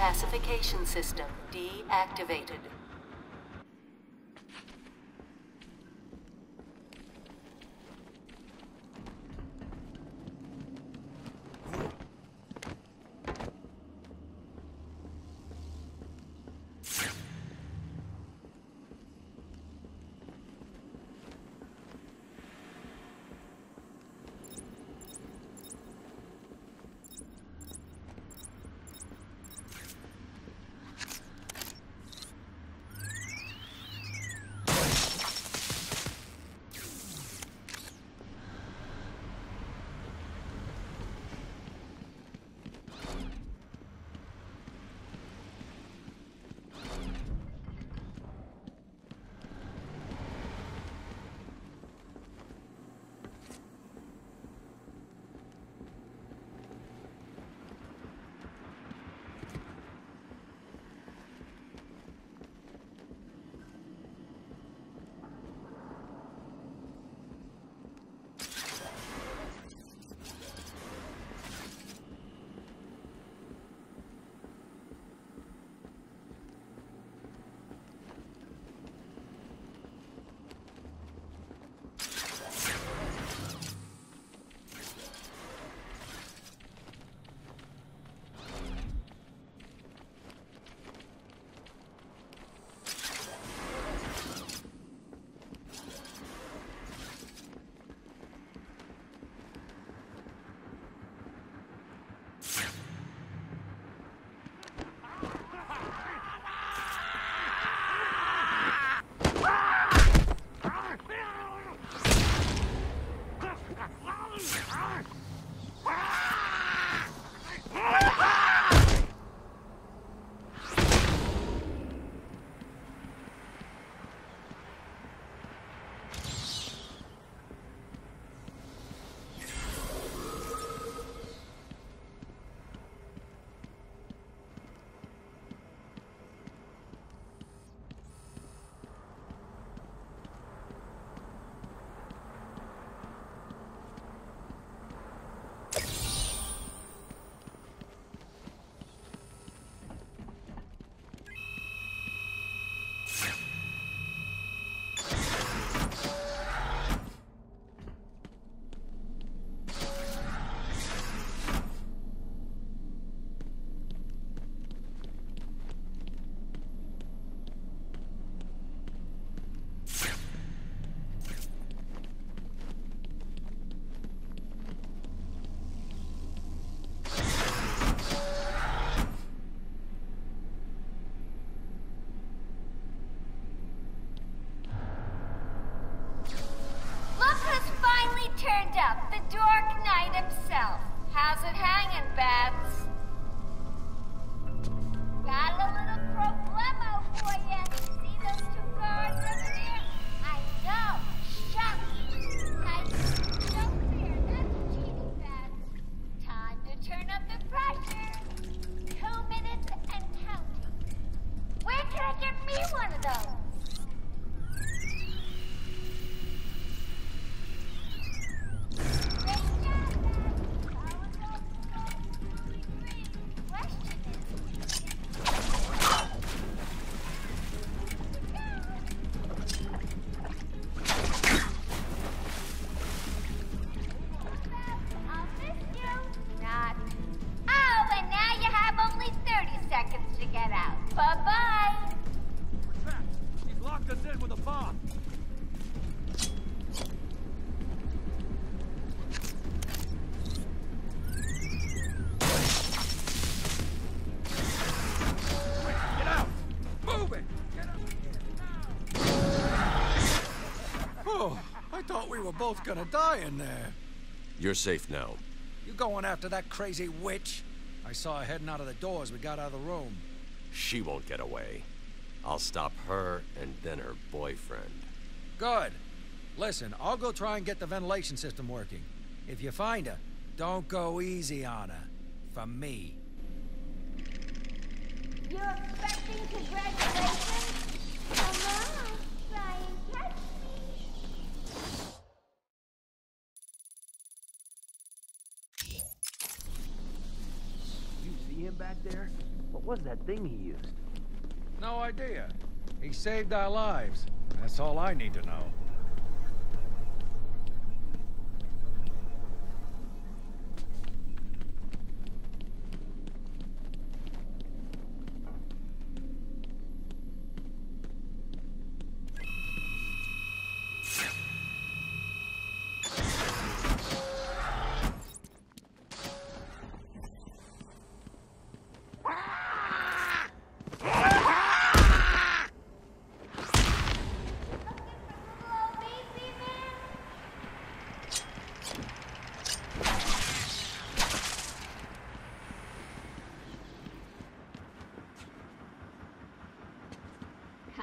pacification system deactivated. Thought we were both gonna die in there. You're safe now. You going after that crazy witch? I saw her heading out of the door as we got out of the room. She won't get away. I'll stop her and then her boyfriend. Good. Listen, I'll go try and get the ventilation system working. If you find her, don't go easy on her. For me. You're expecting congratulations? Come on, try and catch me. You see him back there? What was that thing he used? No idea. He saved our lives. That's all I need to know.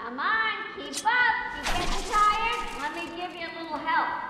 Come on, keep up. You getting tired? Let me give you a little help.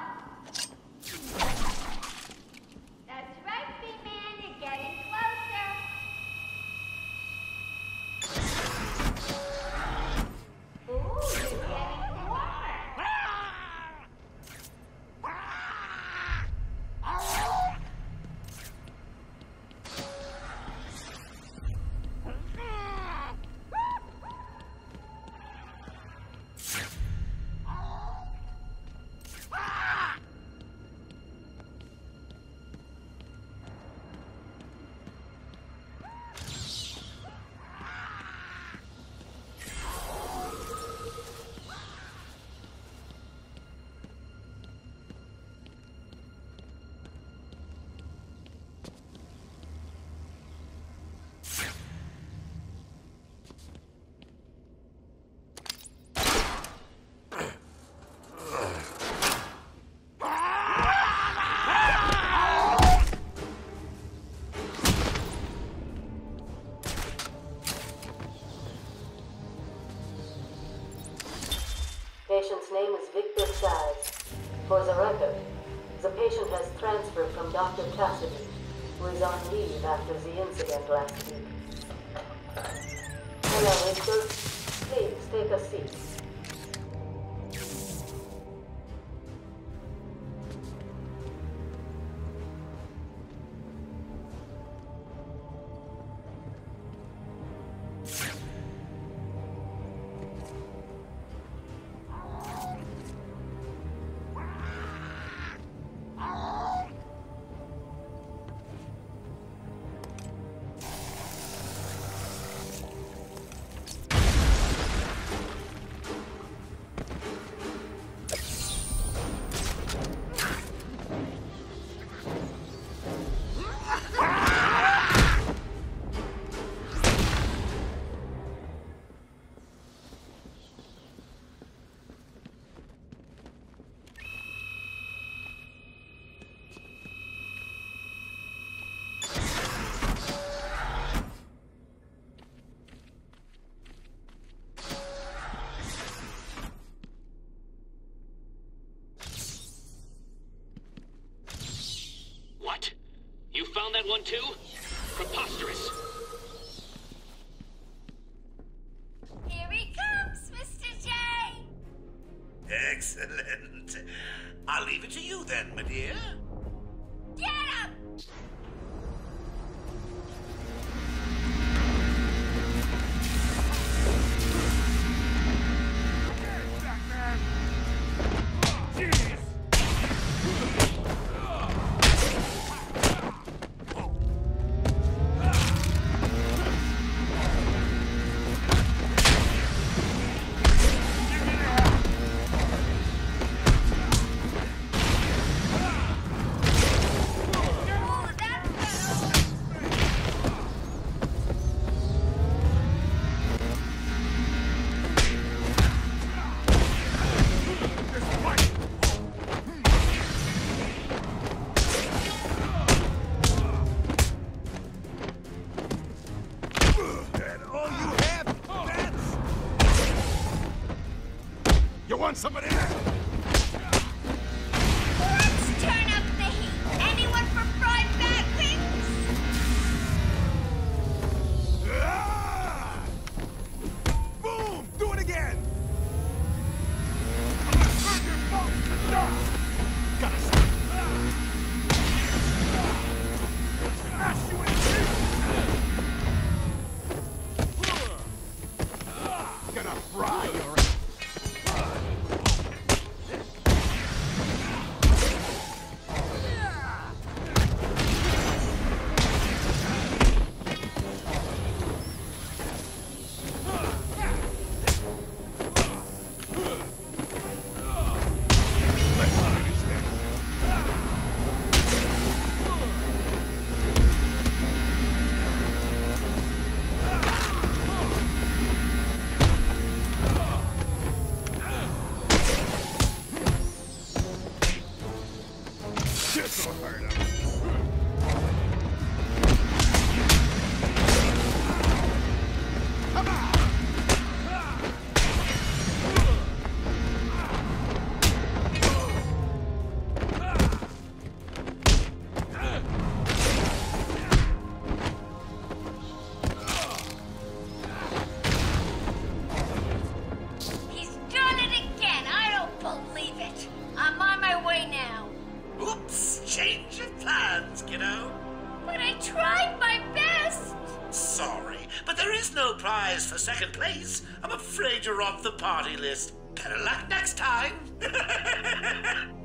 For the record, the patient has transferred from Dr. Cassidy, who is on leave after the incident last week. Hello, Victor. Please take a seat. Found that one too? Preposterous. Here he comes, Mr. J. Excellent. I'll leave it to you then, my dear. But there is no prize for second place. I'm afraid you're off the party list. Better luck next time.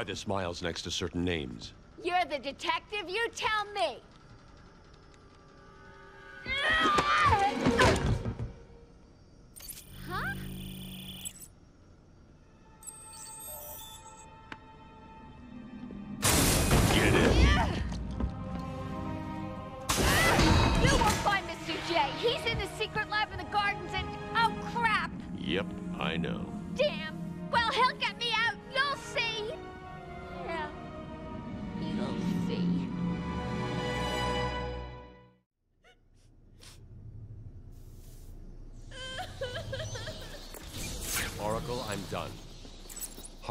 Why the smiles next to certain names? You're the detective, you tell me!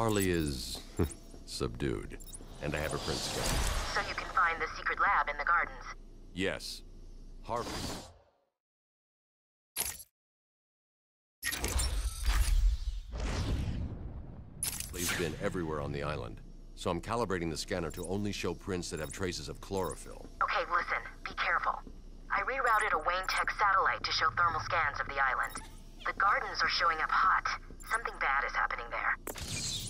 Harley is subdued, and I have a print scan. So you can find the secret lab in the gardens. Yes, Harley. Harley's been everywhere on the island, so I'm calibrating the scanner to only show prints that have traces of chlorophyll. Okay, listen, be careful. I rerouted a Wayne Tech satellite to show thermal scans of the island. The gardens are showing up hot. Something bad is happening there.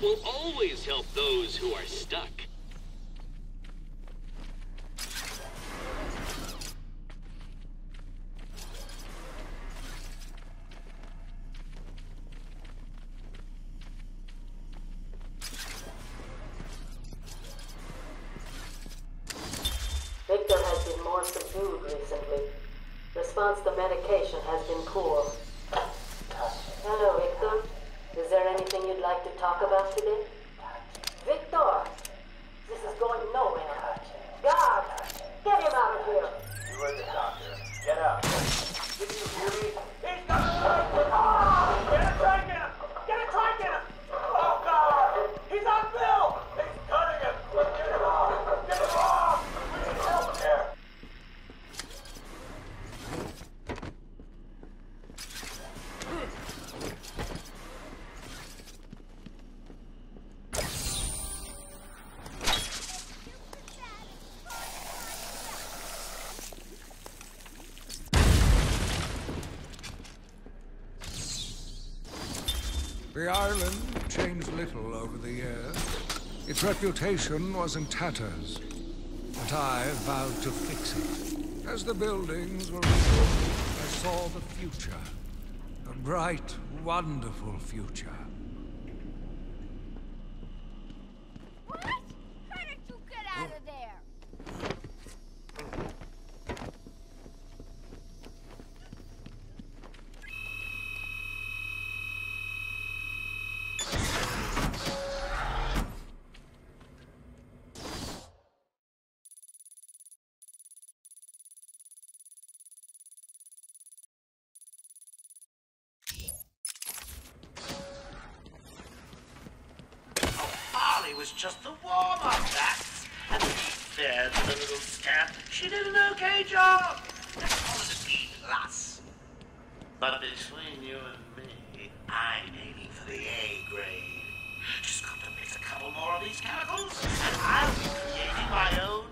Will always help those who are stuck. Victor has been more subdued recently. Response to medication has been poor. Hello. Is there anything you'd like to talk about today? Victor! This is going nowhere. God! Get him out of here! You heard the doctor. Get out. Did you hear me? He's got a knife! Ah! Get a try get him! Get a try get him! Oh God! He's on Bill! He's cutting him! Get him off! Get him off! We need help here! The island changed little over the years. Its reputation was in tatters, but I vowed to fix it. As the buildings were rebuilt, I saw the future. A bright, wonderful future. What? How did you get out of there? Harley was just the warm-up, that's. And to be fair to the little scamp, she did an okay job. Let's call it a B plus. But between you and me, I'm aiming for the A grade. Just got to mix a couple more of these chemicals, and I'll be creating my own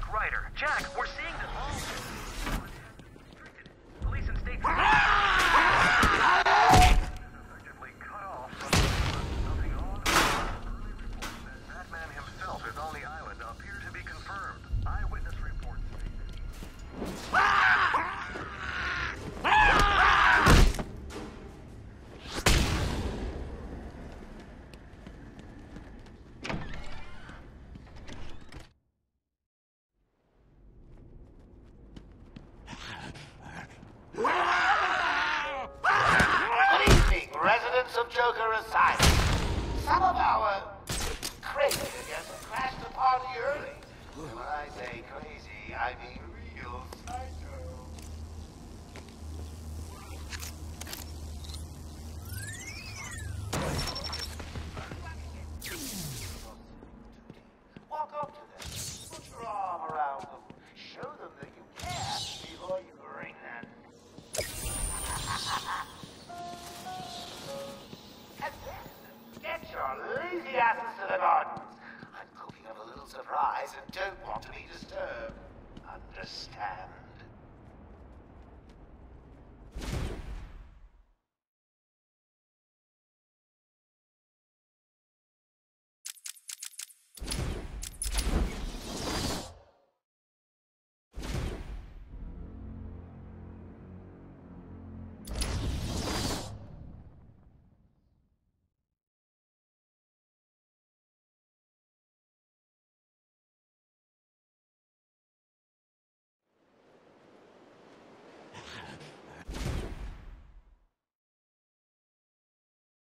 Jack Ryder. Jack, we're seeing the... crazy understand.